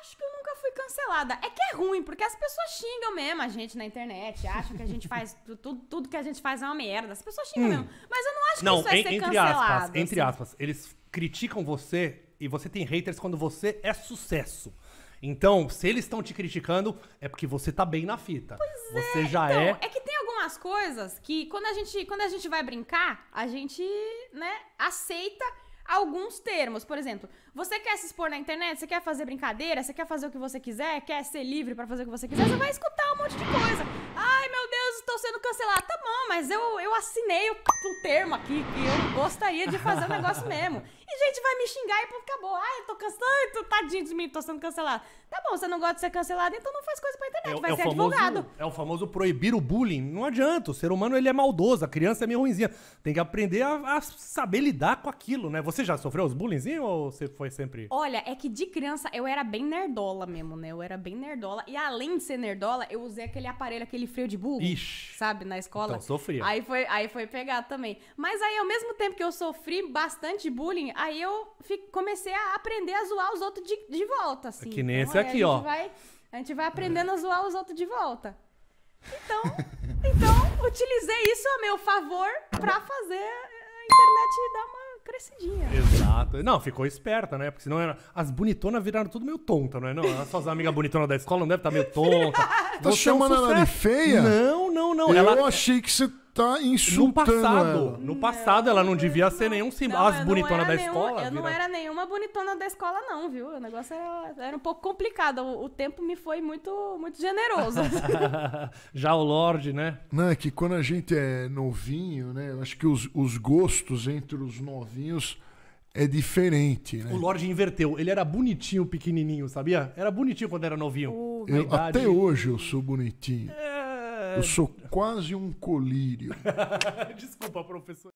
Acho que eu nunca fui cancelada. É que é ruim, porque as pessoas xingam mesmo a gente na internet, acham que a gente faz. tu- Tudo, tudo que a gente faz é uma merda. As pessoas xingam mesmo. Mas eu não acho que Não, isso é en- ser entre cancelado. aspas, entre assim. aspas, eles criticam você e você tem haters quando você é sucesso. Então, se eles estão te criticando, é porque você tá bem na fita. você já Então, é. é que tem algumas coisas que quando a gente, quando a gente vai brincar, a gente, né, aceita alguns termos. Por exemplo, você quer se expor na internet, você quer fazer brincadeira, você quer fazer o que você quiser, quer ser livre pra fazer o que você quiser, você vai escutar um monte de coisa. Ai, meu Deus, estou sendo cancelado. Tá bom, mas eu, eu assinei o, o termo aqui que eu gostaria de fazer o negócio mesmo. E gente vai me xingar e pronto, acabou. Ai, eu tô tô tadinho de mim, tô sendo cancelado. Tá bom, você não gosta de ser cancelado, então não faz coisa pra internet, vai o ser famoso, advogado. é o famoso proibir o bullying. Não adianta, o ser humano ele é maldoso, a criança é meio ruimzinha. Tem que aprender a, a saber lidar com aquilo, né? Você já sofreu os bullyingzinhos ou você foi sempre... Olha, é que de criança eu era bem nerdola mesmo, né? Eu era bem nerdola. E além de ser nerdola, eu usei aquele aparelho, aquele freio de burro. Ixi. Sabe, na escola. Então, sofria. Aí foi, aí foi pegado também. Mas aí, ao mesmo tempo que eu sofri bastante bullying, aí eu fi- comecei a aprender a zoar os outros de, de volta, assim. É que nem esse aí aqui, a ó. gente Vai, a gente vai aprendendo a zoar os outros de volta. Então, então, utilizei isso a meu favor pra fazer a internet dar uma crescidinha. Exato. Não, ficou esperta, né? Porque senão era... as bonitonas viraram tudo meio tonta, não é? Não, as suas amigas bonitonas da escola não devem estar meio tonta. Tá Você é um chamando ela de sucesso. feia? Não, não, não. Eu ela... achei que você tá No insultando passado, ela. no passado ela não devia ser nenhum símbolo. As eu não bonitonas era da nenhum- escola. Eu não era nenhuma bonitona da escola, não, viu? O negócio era, era um pouco complicado. O, o tempo me foi muito, muito generoso. Já o Lorde, né? Não, é que quando a gente é novinho, né? Eu acho que os, os gostos entre os novinhos é diferente, né? O Lorde inverteu. Ele era bonitinho, pequenininho, sabia? Era bonitinho quando era novinho. Eu- idade- até hoje eu sou bonitinho. É... Eu sou quase um colírio. Desculpa, professor.